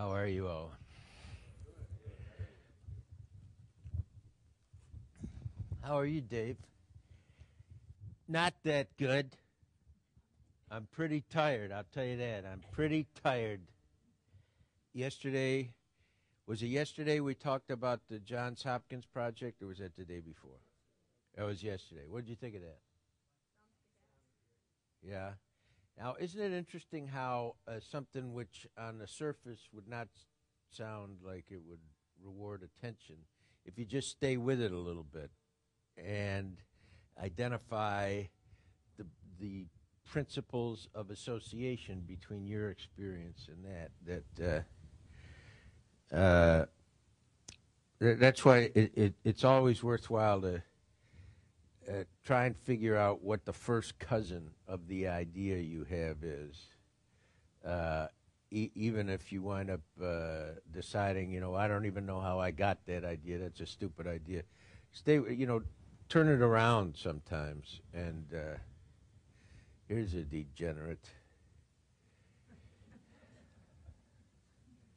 How are you all? How are you, Dave? Not that good. I'm pretty tired, I'll tell you that. I'm pretty tired. Yesterday, was it yesterday we talked about the Johns Hopkins project, or was that the day before? That was yesterday. What did you think of that? Yeah. Now, isn't it interesting how uh, something which on the surface would not sound like it would reward attention, if you just stay with it a little bit and identify the, the principles of association between your experience and that, that uh, uh, that's why it, it, it's always worthwhile to uh, try and figure out what the first cousin of the idea you have is. Uh, e- even if you wind up uh, deciding, you know, I don't even know how I got that idea. That's a stupid idea. Stay, you know, turn it around sometimes. And uh, here's a degenerate.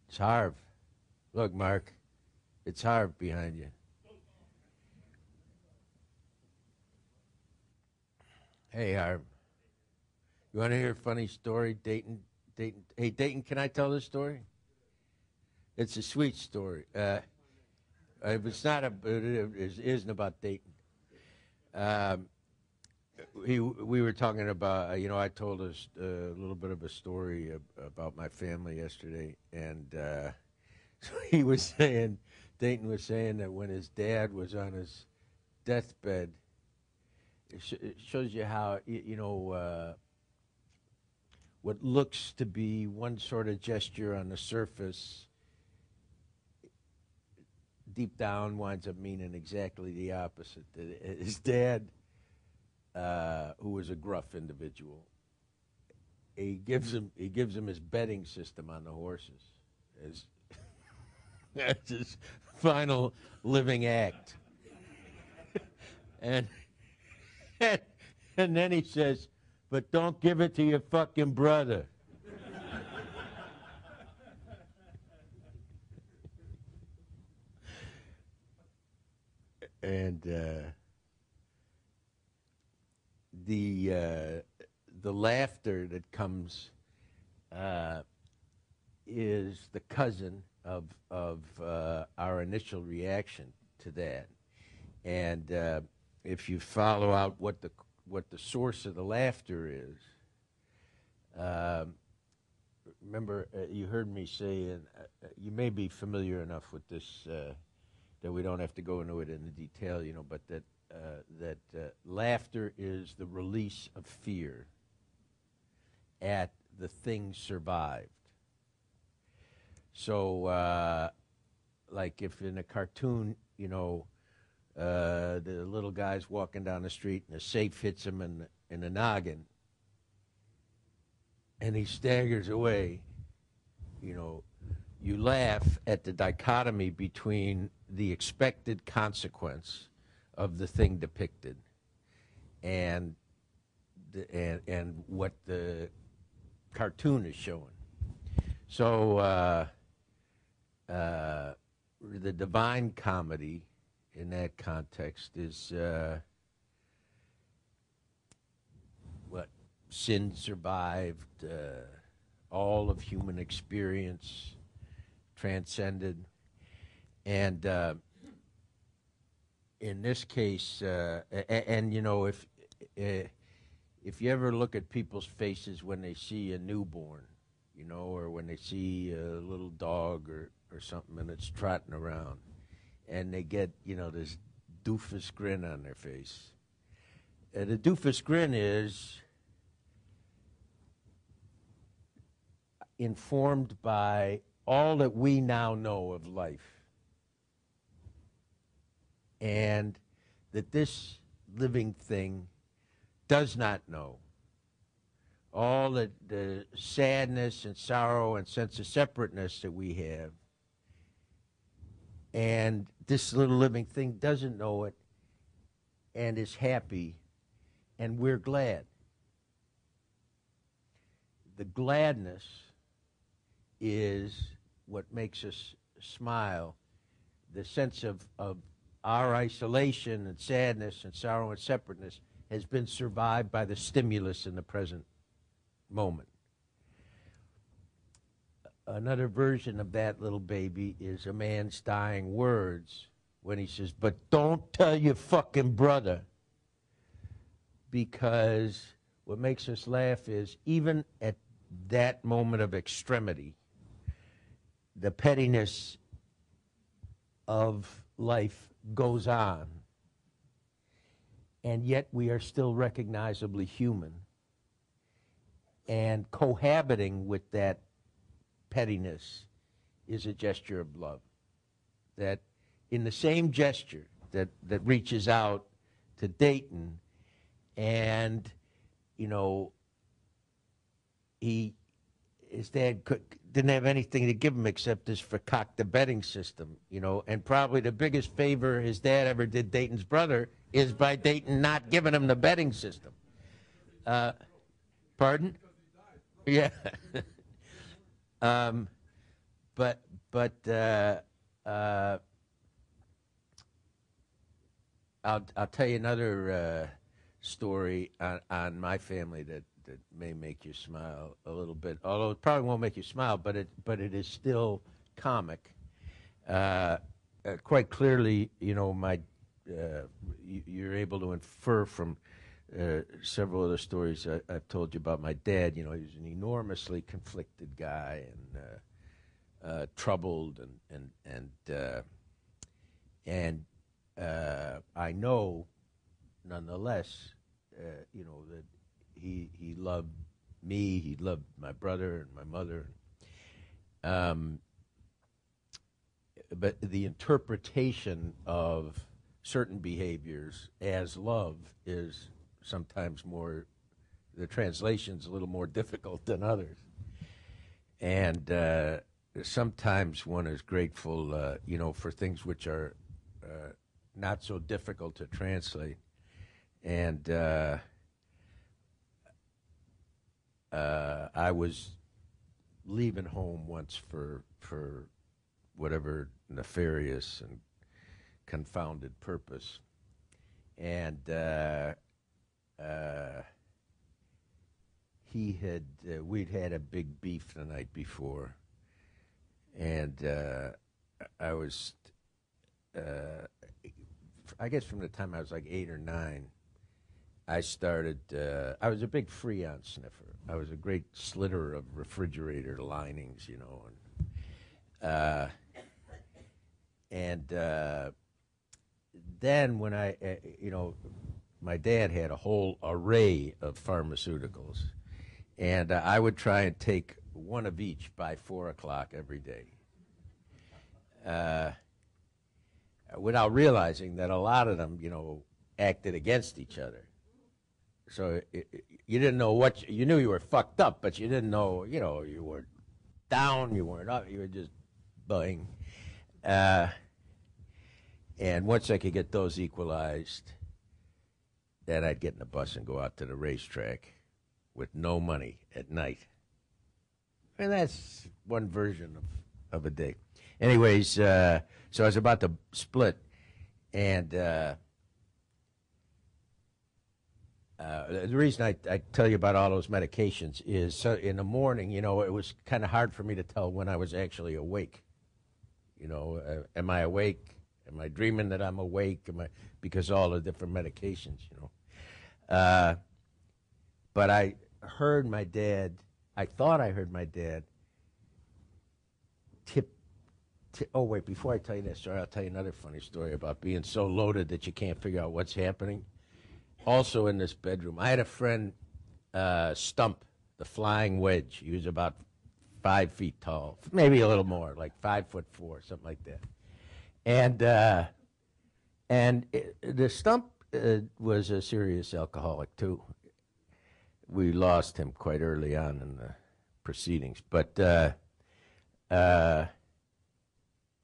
It's Harv. Look, Mark, it's Harv behind you. Hey, Harv. You want to hear a funny story? Dayton, Dayton. Hey, Dayton, can I tell this story? It's a sweet story. Uh, uh, it's not a, it is- isn't about Dayton. Um, he, we were talking about, uh, you know, I told us uh, a little bit of a story about my family yesterday, and uh, so he was saying, Dayton was saying that when his dad was on his deathbed, it shows you how you know uh, what looks to be one sort of gesture on the surface deep down winds up meaning exactly the opposite his dad uh, who was a gruff individual he gives him he gives him his betting system on the horses as that's his final living act. And and, and then he says, but don't give it to your fucking brother. and uh, the uh, the laughter that comes uh, is the cousin of of uh, our initial reaction to that, and uh, if you follow out what the what the source of the laughter is, um, remember uh, you heard me say, and uh, you may be familiar enough with this uh, that we don't have to go into it in the detail, you know, but that uh, that uh, laughter is the release of fear at the thing survived. So, uh, like if in a cartoon, you know, uh, the little guy's walking down the street and a safe hits him in, in the noggin and he staggers away, you know, you laugh at the dichotomy between the expected consequence of the thing depicted and the, and, and what the cartoon is showing. So uh, uh, the Divine Comedy in that context is uh, what sin survived, uh, all of human experience transcended, and uh, in this case, uh, and, and you know if uh, if you ever look at people's faces when they see a newborn, you know, or when they see a little dog or, or something and it's trotting around, and they get, you know, this doofus grin on their face. Uh, the doofus grin is informed by all that we now know of life. And that this living thing does not know. All the, the sadness and sorrow and sense of separateness that we have. And this little living thing doesn't know it and is happy, and we're glad. The gladness is what makes us smile, the sense of, of our isolation and sadness and sorrow and separateness has been survived by the stimulus in the present moment. Another version of that little baby is a man's dying words when he says, But don't tell your fucking brother. Because what makes us laugh is even at that moment of extremity, the pettiness of life goes on. And yet we are still recognizably human. And cohabiting with that pettiness is a gesture of love. That in the same gesture that, that reaches out to Dayton and, you know, he his dad could, didn't have anything to give him except this for cock the betting system, you know. And probably the biggest favor his dad ever did Dayton's brother is by Dayton not giving him the betting system. Uh, pardon? Yeah. um, but but uh, uh, I'll I'll tell you another uh, story on, on my family that that may make you smile a little bit. Although it probably won't make you smile, but it but it is still comic. Uh, uh, quite clearly, you know, my you, are able to infer from uh, several of the stories I, have told you about my dad. You know, he was an enormously conflicted guy and uh, uh, troubled, and and and and I know, nonetheless, you know that he he loved me. He loved my brother and my mother. Um, but the interpretation of certain behaviors as love is sometimes more the translation's a little more difficult than others. And uh, sometimes one is grateful uh, you know for things which are uh, not so difficult to translate. And uh, uh, I was leaving home once for for whatever nefarious and confounded purpose, and uh, he had uh, we'd had a big beef the night before, and uh, I was. Uh, I guess from the time I was like eight or nine, I started. I was a big Freon sniffer I was a great slitter of refrigerator linings, you know, and uh, and uh, then when I, uh, you know, my dad had a whole array of pharmaceuticals, and uh, I would try and take one of each by four o'clock every day. Uh, without realizing that a lot of them, you know, acted against each other. So it, it, you didn't know what you, you, knew you were fucked up, but you didn't know, you know, you were down, you weren't up, you were just buying. Uh, and once I could get those equalized, then I'd get in the bus and go out to the racetrack with no money at night. And that's one version of, of a day. Anyways, uh, so I was about to split, and uh, uh, the reason I, I, tell you about all those medications is so in the morning, you know, it was kind of hard for me to tell when I was actually awake. You know, uh, am I awake? Am I dreaming that I'm awake? Am I because all the different medications, you know. Uh, but I heard my dad. I thought I heard my dad tip. oh wait! Before I tell you that story, I'll tell you another funny story about being so loaded that you can't figure out what's happening also in this bedroom. I had a friend, uh, Stump, the flying wedge. He was about five feet tall, maybe a little more, like five foot four, something like that. And uh, and it, the Stump uh, was a serious alcoholic too. We lost him quite early on in the proceedings, but. Uh, uh,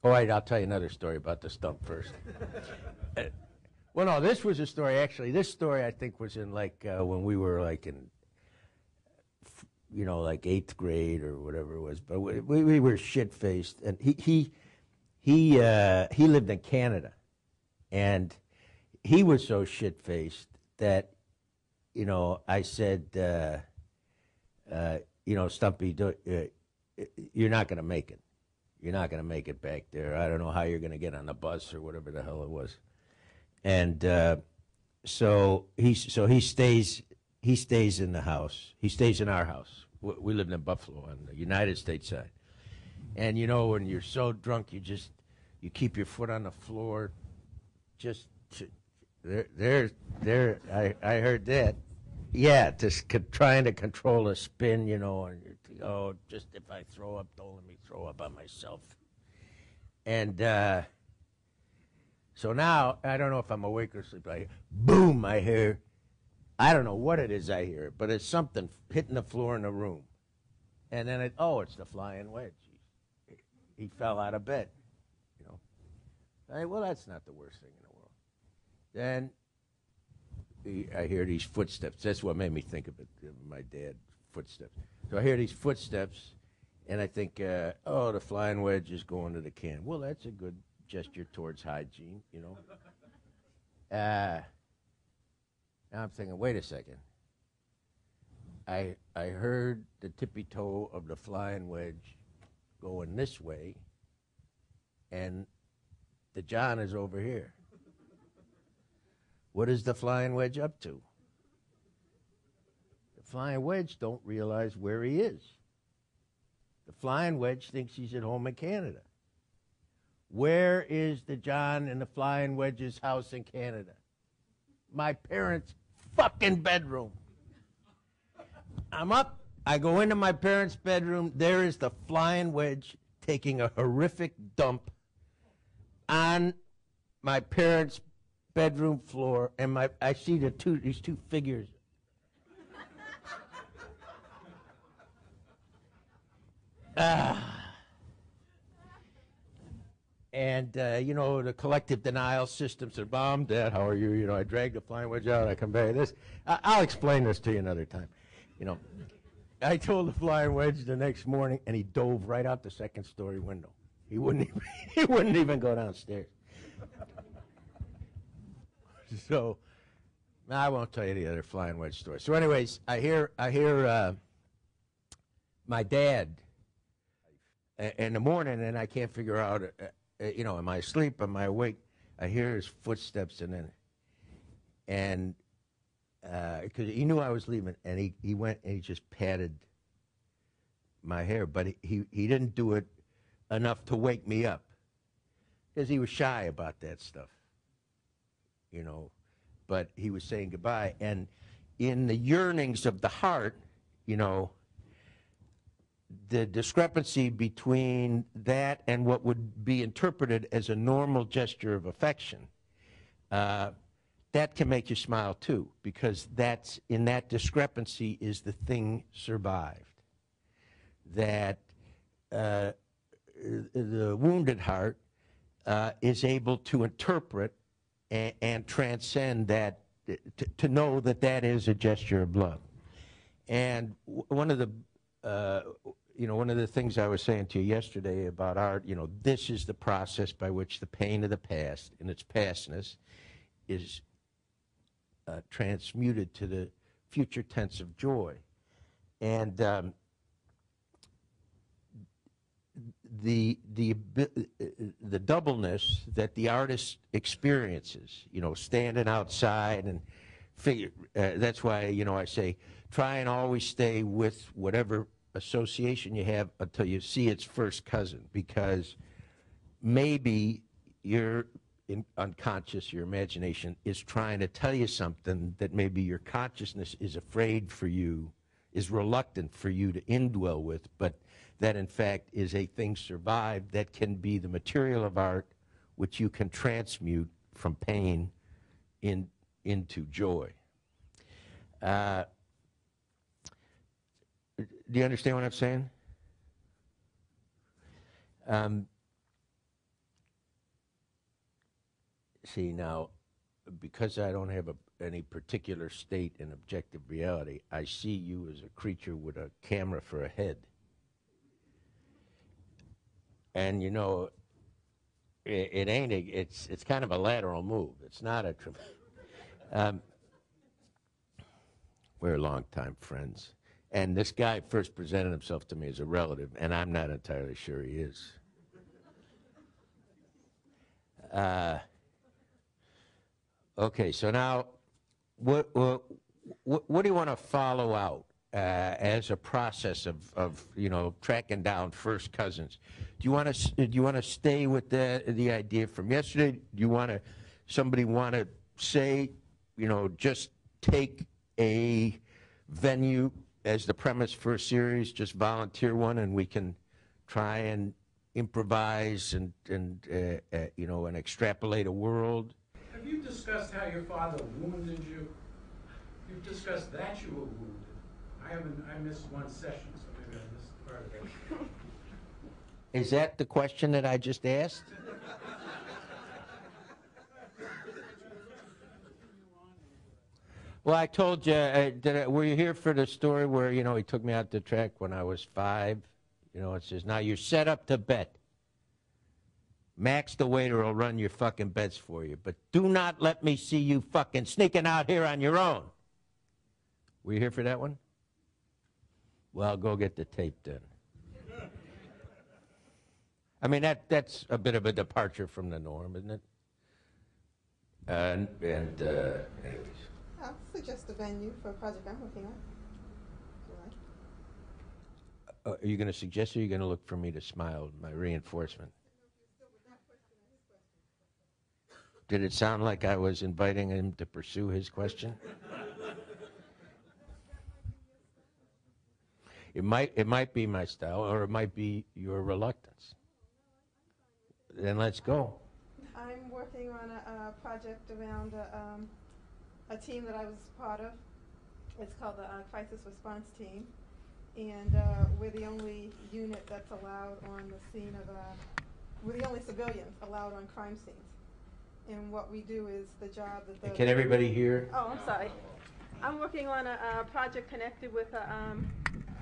oh, right, I'll tell you another story about the stump first. Well, no, this was a story. Actually, this story I think was in like uh, when we were like in you know, like eighth grade or whatever it was. But we, we, we were shit faced, and he he he uh, he lived in Canada, and he was so shit faced that, you know, I said, uh, uh, you know, Stumpy, do, uh, you're not going to make it. You're not going to make it back there. I don't know how you're going to get on the bus or whatever the hell it was. And uh, so he so he stays he stays in the house. He stays in our house. We, we lived in Buffalo on the United States side. And you know when you're so drunk, you just you keep your foot on the floor, just to, there there there. I I heard that. Yeah, just co- trying to control a spin, you know, and you're, oh, just if I throw up, don't let me throw up on myself. And uh, so now I don't know if I'm awake or asleep. I boom, I hear. I don't know what it is I hear, but it's something hitting the floor in the room. And then it, oh, it's the flying wedge. He, fell out of bed, you know. I, well, that's not the worst thing in the world. Then he, I hear these footsteps. That's what made me think of it. My dad footsteps. So I hear these footsteps, and I think, uh, oh, the flying wedge is going to the can. Well, that's a good gesture towards hygiene, you know. Uh, now I'm thinking, wait a second. I I heard the tippy toe of the flying wedge going this way, and the John is over here. What is the flying wedge up to? The flying wedge don't realize where he is. The flying wedge thinks he's at home in Canada. Where is the John in the flying wedge's house in Canada? My parents' fucking bedroom. I'm up. I go into my parents' bedroom. There is the flying wedge taking a horrific dump on my parents' bedroom floor, and my I see the two these two figures. Ah. And uh, you know the collective denial system said, "Mom, Dad, how are you?" You know, I drag the flying wedge out. I come back. This, I- I'll explain this to you another time. You know, I told the flying wedge the next morning, and he dove right out the second story window. He wouldn't even, he wouldn't even go downstairs. so, I won't tell you the other flying wedge story. So, anyways, I hear I hear uh, my dad in the morning, and I can't figure out, uh, uh, you know, am I asleep? Am I awake? I hear his footsteps, and then, and because he knew I was leaving, and he, he went and he just patted my hair, but he, he, he didn't do it enough to wake me up because he was shy about that stuff, you know. But he was saying goodbye, and in the yearnings of the heart, you know, the discrepancy between that and what would be interpreted as a normal gesture of affection, uh, that can make you smile too, because that's in that discrepancy is the thing survived. That uh, the wounded heart uh, is able to interpret and, and transcend that, to, know that that is a gesture of love. And one of the, uh, you know, one of the things I was saying to you yesterday about art, you know, this is the process by which the pain of the past, in its pastness, is uh, transmuted to the future tense of joy. And um, the the uh, the doubleness that the artist experiences, you know, standing outside and figure. Uh, that's why you know I say try and always stay with whatever association you have until you see its first cousin, because maybe your in, unconscious, your imagination is trying to tell you something that maybe your consciousness is afraid for you, is reluctant for you to indwell with, but that in fact is a thing survived that can be the material of art which you can transmute from pain in, into joy. Uh, do you understand what I'm saying? Um, see now, because I don't have a, any particular state in objective reality, I see you as a creature with a camera for a head. And you know, it, it ain't. A, it's it's kind of a lateral move. It's not a. Tri- um, we're longtime friends, and this guy first presented himself to me as a relative, and I'm not entirely sure he is. Uh, okay, so now, what what what, do you want to follow out? uh, as a process of, of you know tracking down first cousins. Do you want to do you want to stay with the the idea from yesterday? Do you want to somebody want to say you know just take a venue as the premise for a series, just volunteer one, and we can try and improvise and and uh, uh, you know and extrapolate a world. Have you discussed how your father wounded you? You've discussed that you were wounded. I haven't, I missed one session, so maybe I missed part of it. Is that the question that I just asked? Well, I told you, uh, I, were you here for the story where, you know, he took me out to track when I was five? You know, it says, now you're set up to bet. Max the waiter will run your fucking bets for you, but do not let me see you fucking sneaking out here on your own. Were you here for that one? Well, go get the tape then. I mean, that, that's a bit of a departure from the norm, isn't it? And, and uh, anyways. I'll suggest a venue for a project I'm working on. like. Uh, are you going to suggest or are you going to look for me to smile, my reinforcement? Did it sound like I was inviting him to pursue his question? It might, it might be my style, or it might be your reluctance. Then let's go. I'm working on a, project around a, um, a team that I was part of. It's called the uh, Crisis Response Team. And uh, we're the only unit that's allowed on the scene of a, we're the only civilians allowed on crime scenes. And what we do is the job that the. Can everybody hear? Oh, I'm sorry. I'm working on a, a project connected with a, um,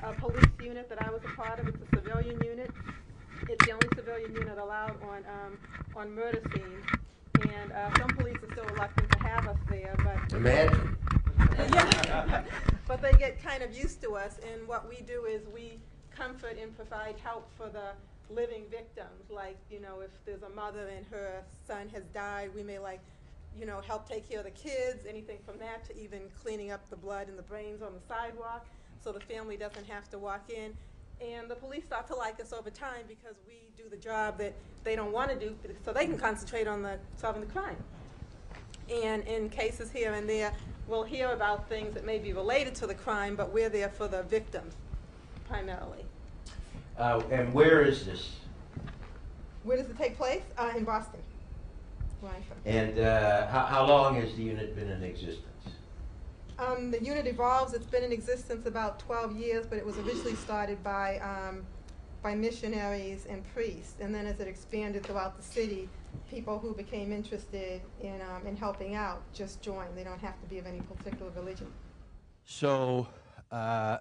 a police unit that I was a part of. It's a civilian unit. It's the only civilian unit allowed on, um, on murder scenes. And, uh, some police are still reluctant to have us there, but. Imagine. Yeah. But they get kind of used to us, and what we do is we comfort and provide help for the living victims. Like, you know, if there's a mother and her son has died, we may like, you know, help take care of the kids, anything from that to even cleaning up the blood and the brains on the sidewalk, so the family doesn't have to walk in. And the police start to like us over time because we do the job that they don't want to do, so they can concentrate on the solving the crime. And in cases here and there, we'll hear about things that may be related to the crime, but we're there for the victims primarily. Uh, and where is this? Where does it take place? Uh, in Boston. Where I'm from. And uh, how, how long has the unit been in existence? Um, the unit evolves. It's been in existence about 12 years, but it was originally started by um, by missionaries and priests, and then as it expanded throughout the city, people who became interested in um, in helping out just joined. They don't have to be of any particular religion. So, uh,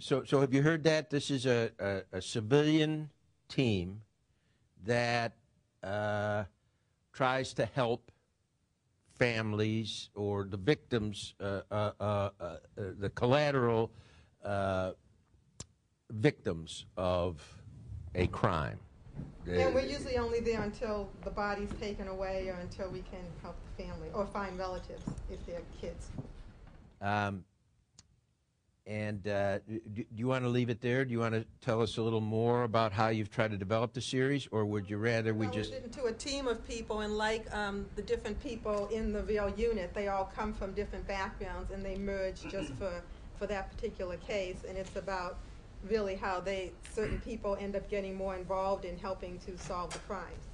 so, so have you heard that? This is a, a, a civilian team that uh, tries to help families or the victims, uh, uh, uh, uh, the collateral uh, victims of a crime. And we're usually only there until the body's taken away or until we can help the family or find relatives if they're kids. Um, and uh, do, do you want to leave it there? Do you want to tell us a little more about how you've tried to develop the series, or would you rather we Well, just? it to a team of people, and like um, the different people in the VL unit, they all come from different backgrounds, and they merge just for, for that particular case. And it's about really how they certain people end up getting more involved in helping to solve the crimes.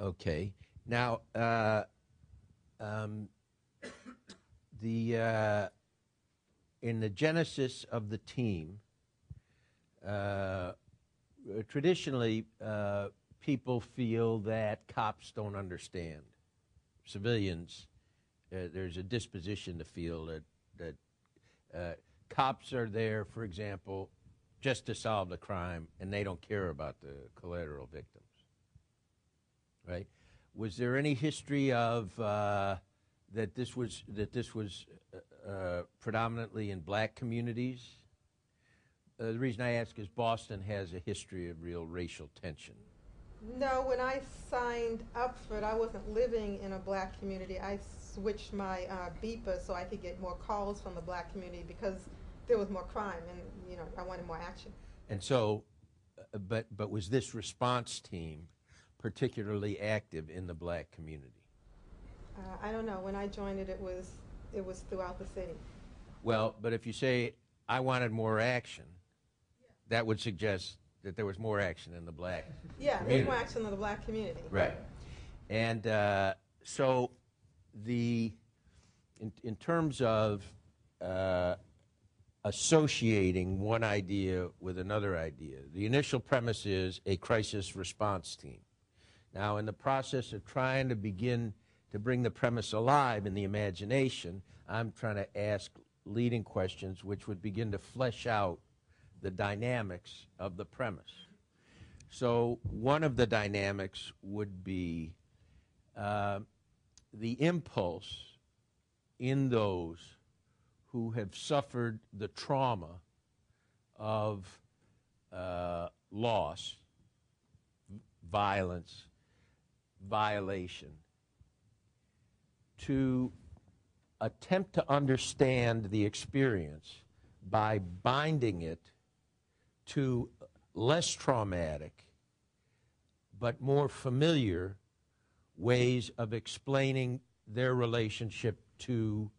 Okay. Now, uh, um, the uh, in the genesis of the team, uh, traditionally, uh, people feel that cops don't understand civilians uh, there's a disposition to feel that that uh, cops are there, for example, just to solve the crime, and they don't care about the collateral victims. Right? Was there any history of uh, that this was that this was uh, uh, predominantly in black communities? Uh, the reason I ask is Boston has a history of real racial tension. No, when I signed up for it, I wasn't living in a black community. I switched my uh, beeper so I could get more calls from the black community because there was more crime and you know I wanted more action. And so, uh, but but was this response team particularly active in the black community? Uh, I don't know. When I joined it, it was it was throughout the city. Well, but if you say I wanted more action, that would suggest that there was more action in the black. Yeah, there's more action in the black community. Right. And uh, so the in, in terms of uh, associating one idea with another idea, the initial premise is a crisis response team. Now, in the process of trying to begin to bring the premise alive in the imagination, I'm trying to ask leading questions which would begin to flesh out the dynamics of the premise. So, one of the dynamics would be uh, the impulse in those who have suffered the trauma of uh, loss, violence, violation, to attempt to understand the experience by binding it to less traumatic but more familiar ways of explaining their relationship to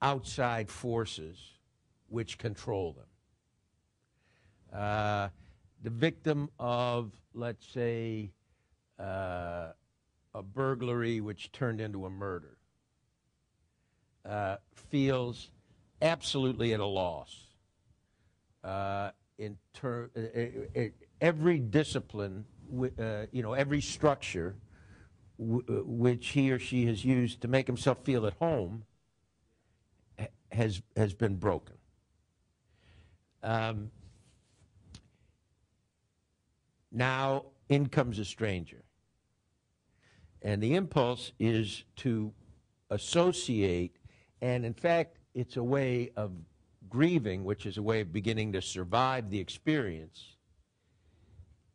outside forces which control them. Uh, the victim of, let's say, uh, a burglary which turned into a murder uh, feels absolutely at a loss. Uh, in ter- uh, uh, every discipline, uh, you know, every structure w- uh, which he or she has used to make himself feel at home has has been broken. Um, now in comes a stranger, and the impulse is to associate, and in fact, it's a way of grieving, which is a way of beginning to survive the experience,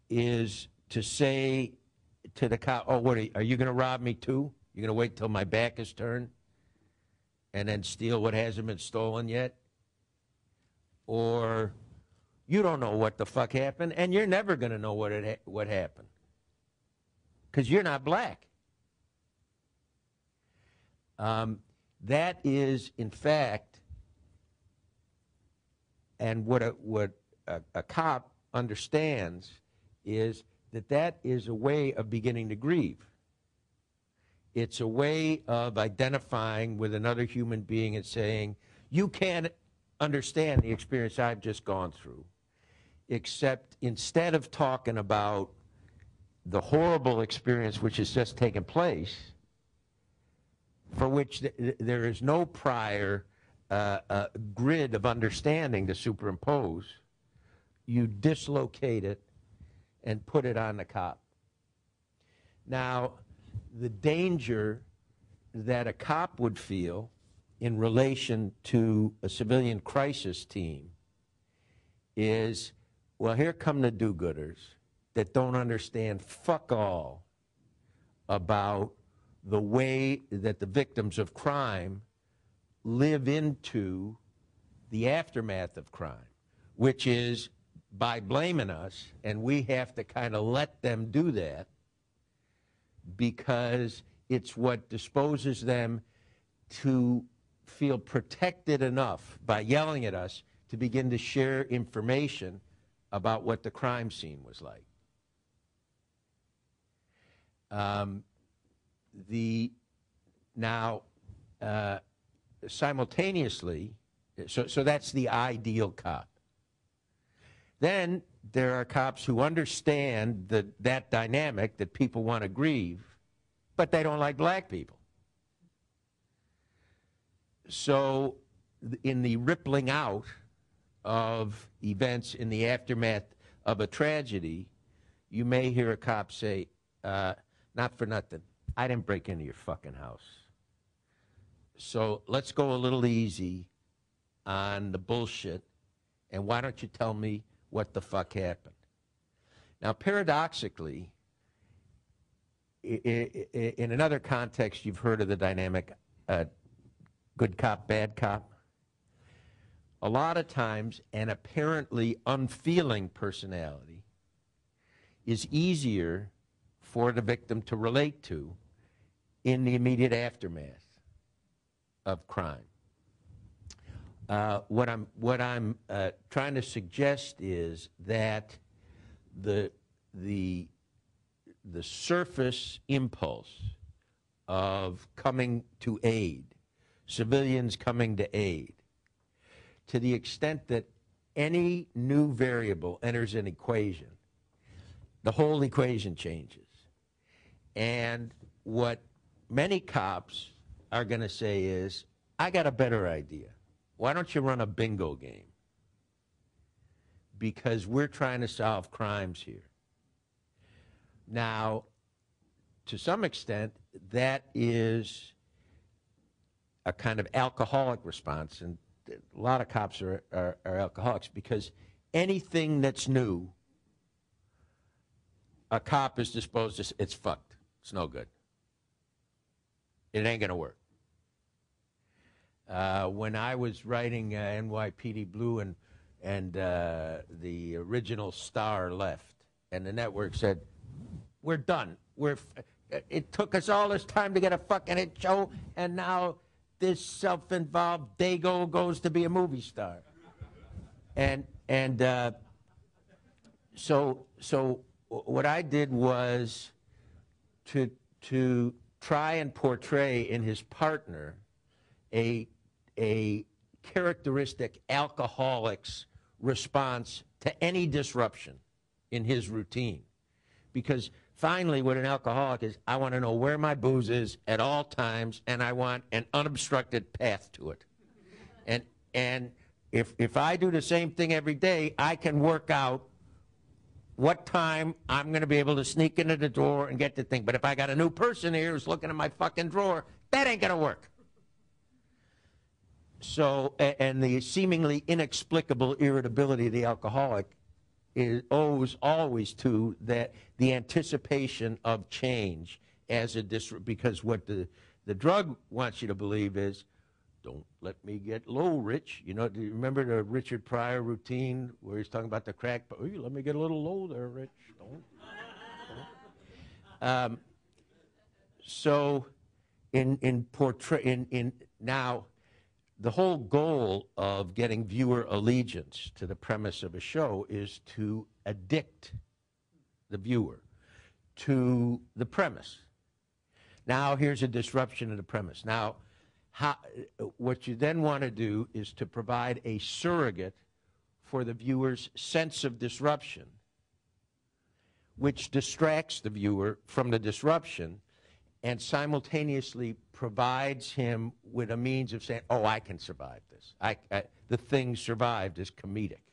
is to say to the cop, "Oh, what are you, are you going to rob me too? You're going to wait till my back is turned and then steal what hasn't been stolen yet?" Or you don't know what the fuck happened, and you're never going to know what it ha- what happened because you're not black. Um, that is, in fact, and what a, what a, a cop understands is that that is a way of beginning to grieve. It's a way of identifying with another human being and saying, you can't understand the experience I've just gone through, except instead of talking about the horrible experience which has just taken place, for which th- th- there is no prior uh, uh, grid of understanding to superimpose, you dislocate it and put it on the cop. Now, the danger that a cop would feel in relation to a civilian crisis team is well, here come the do gooders that don't understand fuck all about the way that the victims of crime live into the aftermath of crime, which is by blaming us, and we have to kind of let them do that because it's what disposes them to feel protected enough by yelling at us to begin to share information about what the crime scene was like. Um, the now uh, simultaneously, so so that's the ideal cop. Then there are cops who understand that that dynamic that people want to grieve, but they don't like black people. so, in the rippling out of events in the aftermath of a tragedy, you may hear a cop say, uh, Not for nothing, I didn't break into your fucking house. So let's go a little easy on the bullshit, and why don't you tell me what the fuck happened? Now, paradoxically, in another context, you've heard of the dynamic uh, good cop, bad cop. A lot of times, an apparently unfeeling personality is easier for the victim to relate to in the immediate aftermath of crime. Uh, what I'm what I'm uh, trying to suggest is that the the the surface impulse of coming to aid, civilians coming to aid, to the extent that any new variable enters an equation, the whole equation changes. And what many cops are going to say is, I got a better idea. Why don't you run a bingo game? Because we're trying to solve crimes here. Now, to some extent, that is a kind of alcoholic response, and a lot of cops are, are, are alcoholics because anything that's new, a cop is disposed to, it's fucked. It's no good. It ain't going to work. Uh, when I was writing uh, NYPD Blue and, and uh, the original star left, and the network said, we're done. We're, f- it took us all this time to get a fucking hit show, and now this self-involved Dago goes to be a movie star. And, and uh, so, so what I did was to, to try and portray in his partner a, a characteristic alcoholic's response to any disruption in his routine. Because finally, what an alcoholic is, I want to know where my booze is at all times, and I want an unobstructed path to it. And, and if, if I do the same thing every day, I can work out what time I'm going to be able to sneak into the door and get the thing. But if I got a new person here who's looking at my fucking drawer, that ain't going to work. So, and the seemingly inexplicable irritability of the alcoholic is owes always to that the anticipation of change as a dis because what the the drug wants you to believe is don't let me get low, Rich. You know, do you remember the Richard Pryor routine where he's talking about the crack? But "Ooh, let me get a little low there, Rich. Don't. don't." Um, so, in in portray in in now, the whole goal of getting viewer allegiance to the premise of a show is to addict the viewer to the premise. Now, here's a disruption of the premise. Now, how, what you then want to do is to provide a surrogate for the viewer's sense of disruption, which distracts the viewer from the disruption and simultaneously provides him with a means of saying, "Oh, I can survive this. I, I, the thing survived is comedic,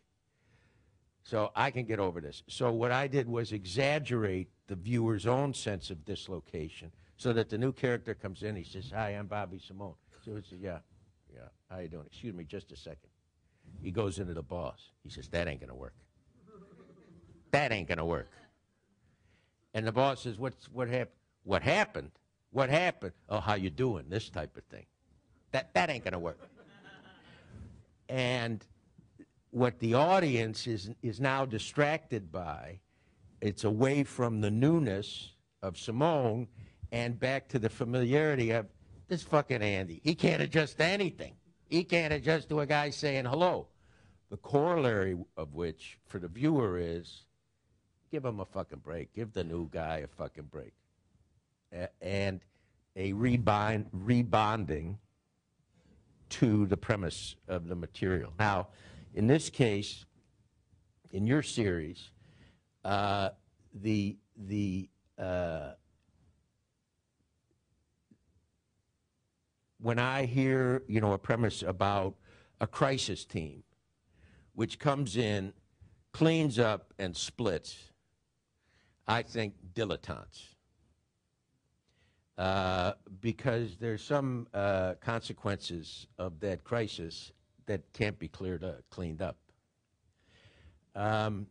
so I can get over this." So what I did was exaggerate the viewer's own sense of dislocation, so that the new character comes in. He says, "Hi, I'm Bobby Simone." So says, "Yeah, yeah. How you doing? Excuse me, just a second. He goes into the boss. He says, "That ain't gonna work. That ain't gonna work." And the boss says, "What's what happened? What happened? What happened? Oh, how you doing? This type of thing. That that ain't gonna work." And what the audience is is now distracted by, it's away from the newness of Simone and back to the familiarity of this fucking Andy. He can't adjust to anything. He can't adjust to a guy saying hello. The corollary of which for the viewer is give him a fucking break. Give the new guy a fucking break. A- and a rebind, rebonding to the premise of the material. Now, in this case, in your series, uh, the the uh, when I hear, you know, a premise about a crisis team, which comes in, cleans up, and splits, I think dilettantes. Uh, because there's some uh, consequences of that crisis that can't be cleared up, cleaned up. Um,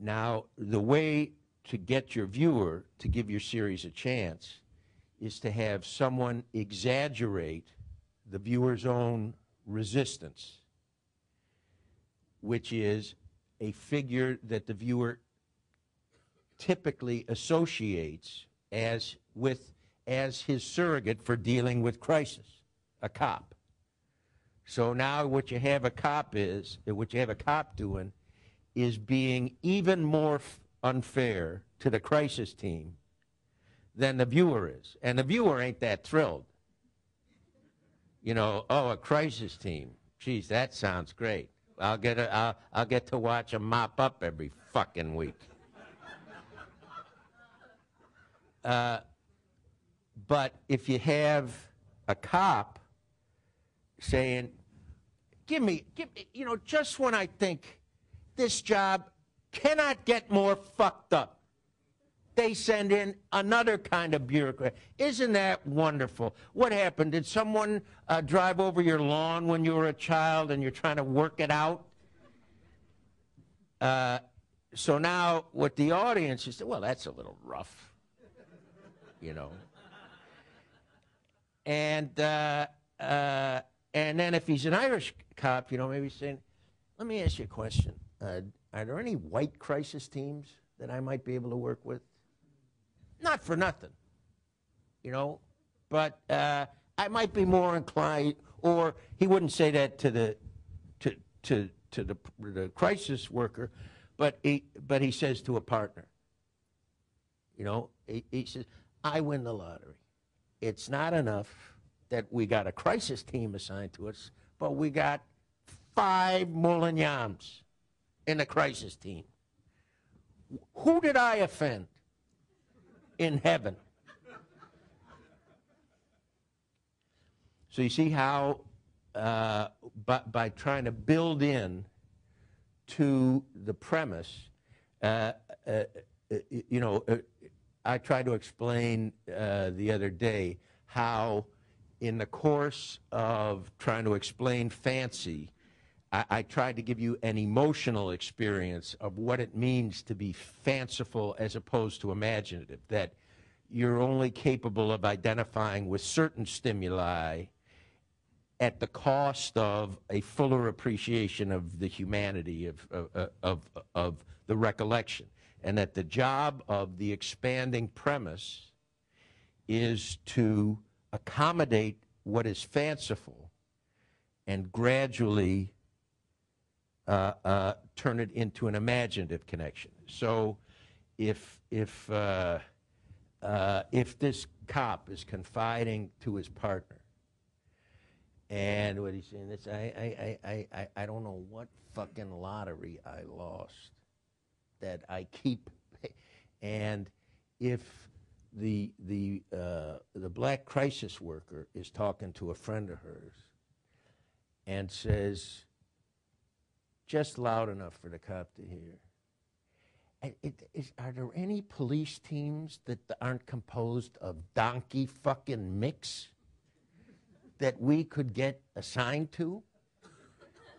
now, the way to get your viewer to give your series a chance is to have someone exaggerate the viewer's own resistance, which is a figure that the viewer typically associates as with as his surrogate for dealing with crisis, a cop. So now what you have a cop is, what you have a cop doing is being even more unfair to the crisis team than the viewer is. And the viewer ain't that thrilled. You know, oh, a crisis team. Geez, that sounds great. I'll get a, I'll, I'll get to watch them mop up every fucking week. Uh, but if you have a cop saying, give me, give me, you know, just when I think this job cannot get more fucked up, they send in another kind of bureaucrat. Isn't that wonderful? What happened? Did someone uh, drive over your lawn when you were a child and you're trying to work it out? Uh, so now, what the audience is, well, that's a little rough, you know. And uh, uh, and then if he's an Irish cop, you know, maybe saying, "Let me ask you a question: uh, Are there any white crisis teams that I might be able to work with?" Not for nothing, you know, but uh, I might be more inclined. Or he wouldn't say that to the to to to the, the crisis worker, but he but he says to a partner. You know, he, he says, "I win the lottery." it's not enough that we got a crisis team assigned to us, but we got five Mulignans in the crisis team. Who did I offend in heaven? So you see how, uh, by, by trying to build in to the premise, uh, uh, uh you know, uh, I tried to explain uh, the other day how, in the course of trying to explain fancy, I, I, tried to give you an emotional experience of what it means to be fanciful as opposed to imaginative. That you're only capable of identifying with certain stimuli at the cost of a fuller appreciation of the humanity of, of, of, of the recollection and that the job of the expanding premise is to accommodate what is fanciful and gradually uh, uh, turn it into an imaginative connection. So if, if, uh, uh if this cop is confiding to his partner, and what he's saying, is, I, I, I, I, I don't know what fucking lottery I lost that I keep. And if the the uh, the black crisis worker is talking to a friend of hers and says, just loud enough for the cop to hear. It, it, are there any police teams that aren't composed of donkey fucking mix that we could get assigned to?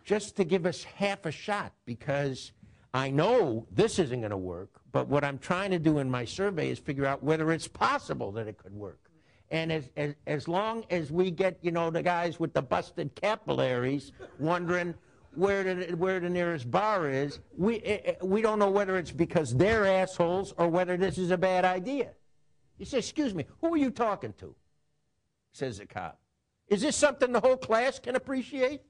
Just to give us half a shot because I know this isn't going to work, but what I'm trying to do in my survey is figure out whether it's possible that it could work. And as, as, as long as we get, you know, the guys with the busted capillaries wondering where the, where the nearest bar is, we, eh, eh, we don't know whether it's because they're assholes or whether this is a bad idea. He says, excuse me, who are you talking to? Says the cop. Is this something the whole class can appreciate?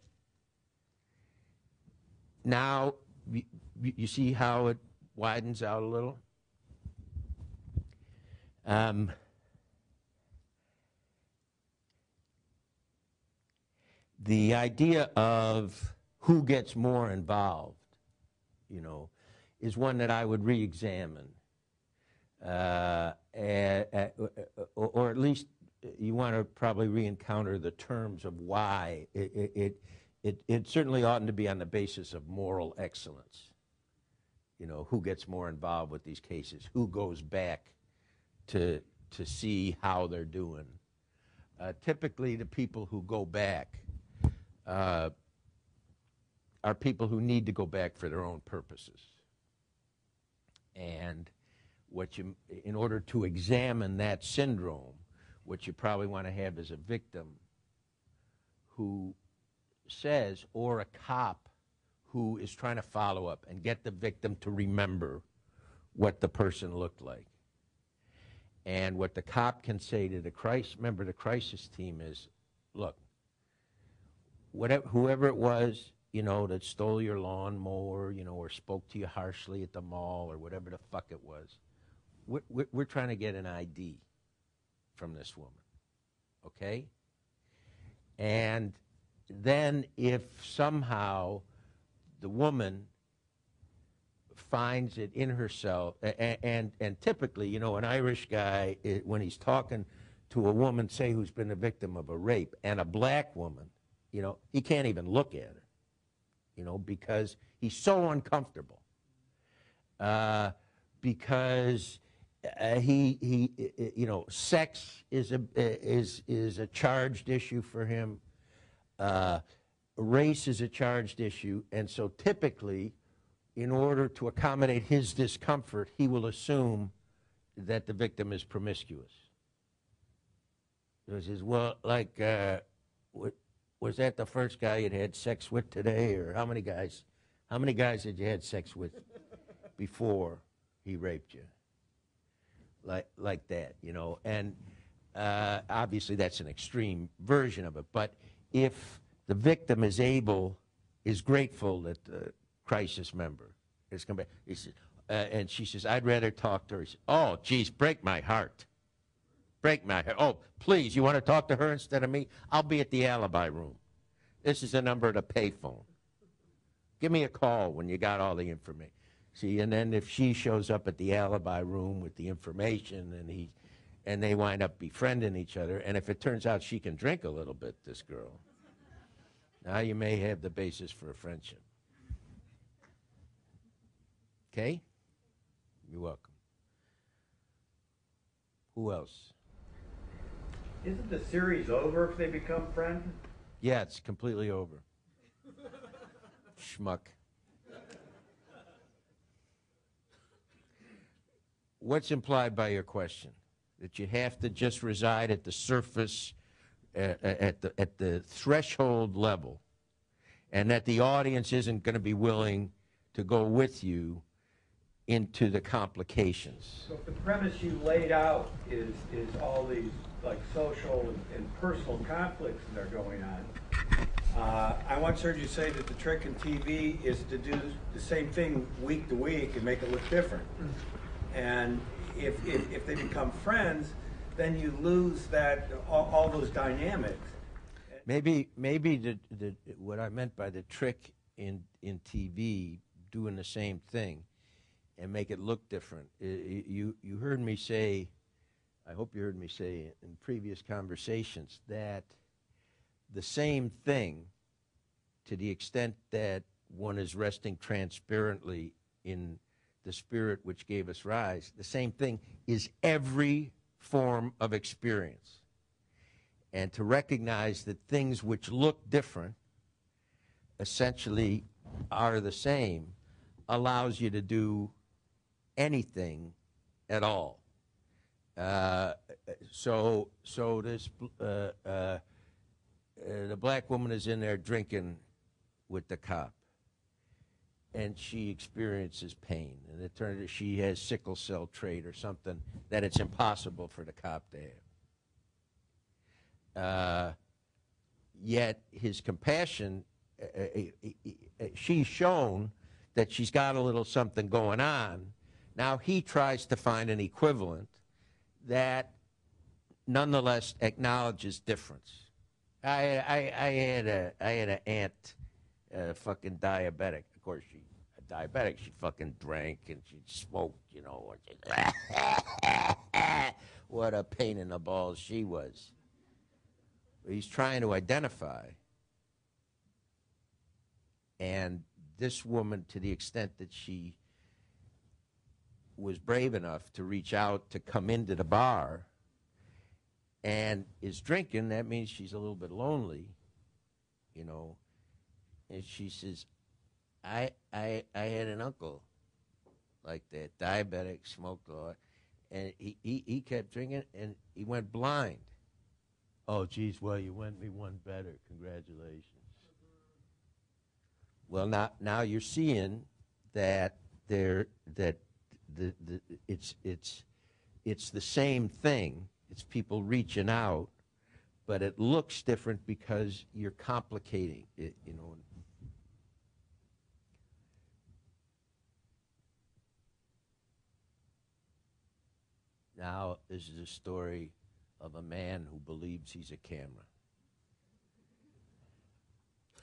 Now, you see how it widens out a little? Um, the idea of who gets more involved, you know, is one that I would re-examine, uh, or at least you want to probably re-encounter the terms of why it, it, it, it, it certainly oughtn't to be on the basis of moral excellence. You know, who gets more involved with these cases? Who goes back to, to see how they're doing? Uh, typically, the people who go back uh, are people who need to go back for their own purposes. And what you, in order to examine that syndrome, what you probably want to have is a victim who says, or a cop who is trying to follow up and get the victim to remember what the person looked like. And what the cop can say to the crisis member of the crisis team is, look, whatever, whoever it was, you know, that stole your lawnmower, you know, or spoke to you harshly at the mall or whatever the fuck it was, we're, we're trying to get an ID from this woman, okay? And then if somehow the woman finds it in herself, and, and, and typically, you know, an Irish guy, it, when he's talking to a woman, say, who's been a victim of a rape, and a black woman, you know, he can't even look at her, you know, because he's so uncomfortable. Uh, because uh, he, he, you know, sex is a, is, is a charged issue for him. Uh, race is a charged issue. And so typically, in order to accommodate his discomfort, he will assume that the victim is promiscuous. He says, well, like, uh, what, was that the first guy you'd had sex with today? Or how many guys, how many guys had you had sex with before he raped you? like like that, you know. And uh, obviously, that's an extreme version of it. But if the victim is able, is grateful that the crisis member is coming he says, uh, and she says, "I'd rather talk to her." He says, "Oh, geez, break my heart." Break my heart. Oh, please, you want to talk to her instead of me? I'll be at the alibi room. This is the number of the payphone. Give me a call when you got all the information. See, and then if she shows up at the alibi room with the information and he and they wind up befriending each other, and if it turns out she can drink a little bit, this girl, now you may have the basis for a friendship. Okay? You're welcome. Who else? Isn't the series over if they become friends? Yeah, it's completely over. Schmuck. what's implied by your question? That you have to just reside at the surface, uh, at, the, at the threshold level, and that the audience isn't going to be willing to go with you into the complications. So if the premise you laid out is, is all these like social and, and personal conflicts that are going on, uh, I once heard you say that the trick in TV is to do the same thing week to week and make it look different. And if, if, if they become friends, then you lose that, all, all those dynamics. Maybe, maybe the, the, what I meant by the trick in, in TV, doing the same thing and make it look different. You, you heard me say, I hope you heard me say in previous conversations, that the same thing, to the extent that one is resting transparently in the Spirit which gave us rise, the same thing is every form of experience. And to recognize that things which look different essentially are the same allows you to do anything at all. Uh, so, so this uh, uh, uh the black woman is in there drinking with the cop and she experiences pain. And it turns out she has sickle cell trait or something that it's impossible for the cop to have. Uh, yet his compassion, she's shown that she's got a little something going on. Now he tries to find an equivalent that nonetheless acknowledges difference. I, I, I had a I had an aunt, fucking diabetic, of course, she a diabetic. She fucking drank and she smoked, you know. what a pain in the balls she was. He's trying to identify. And this woman, to the extent that she was brave enough to reach out to come into the bar and is drinking, that means she's a little bit lonely, you know. And she says, I, I, I had an uncle like that, diabetic, smoked a lot, and he, he, he kept drinking and he went blind. Oh, geez, well, you went me one better. Congratulations. Well, now, now you're seeing that there that the, the it's it's it's the same thing. It's people reaching out, but it looks different because you're complicating it. You know. Now, this is a story of a man who believes he's a camera.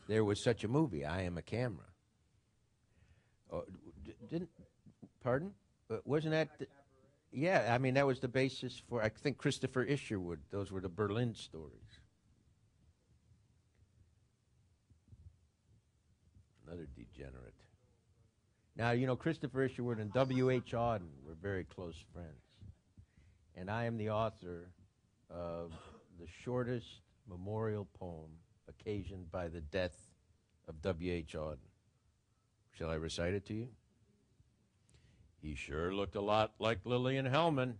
There was such a movie, I Am a Camera. Oh, didn't, pardon? Wasn't that? The, yeah, I mean, that was the basis for, I think, Christopher Isherwood. Those were the Berlin stories. Another degenerate. Now, you know, Christopher Isherwood and W.H. Auden were very close friends. And I am the author of the shortest memorial poem occasioned by the death of W.H. Auden. Shall I recite it to you? He sure looked a lot like Lillian Hellman.